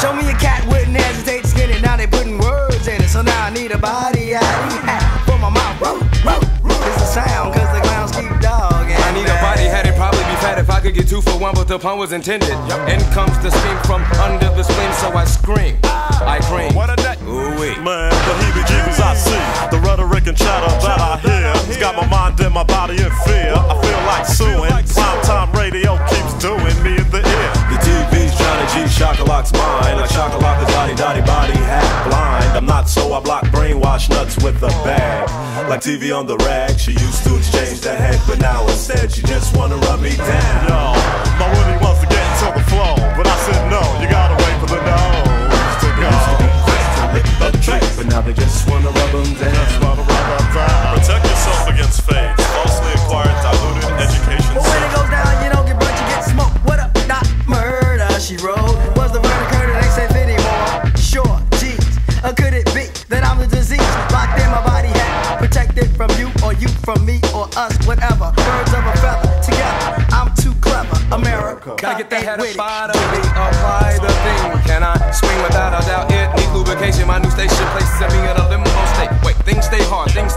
Show me a cat wouldn't hesitate to skin it. Now they putting words in it. So now I need a body hat for my mouth. Woo, woo, woo. It's a sound, cause the clowns keep dog. I need a body hat, it'd probably be fat if I could get two for one, but the pun was intended. In comes the steam from under the spleen, so I scream. I cream. What a nut. Ooh wee. Man, the heebie jeebies I see, the rhetoric and chatter that I hear, it's got my mind and my body in fear. I blind. I'm not so I block brainwash nuts with a bag. Like TV on the rag, she used to exchange the head, but now instead she just wanna rub me down. Yo, my Willie wants to get into the flow, but I said no, you gotta wait for the nose to go. Quick to lick the track, but now they just wanna rub them down. or us, whatever. Birds of a feather, together. I'm too clever, America. Can I get that head of spider? Apply the thing. Can I swing without a doubt? It need lubrication. My new station places me in a limbo state. Wait, things stay hard. Things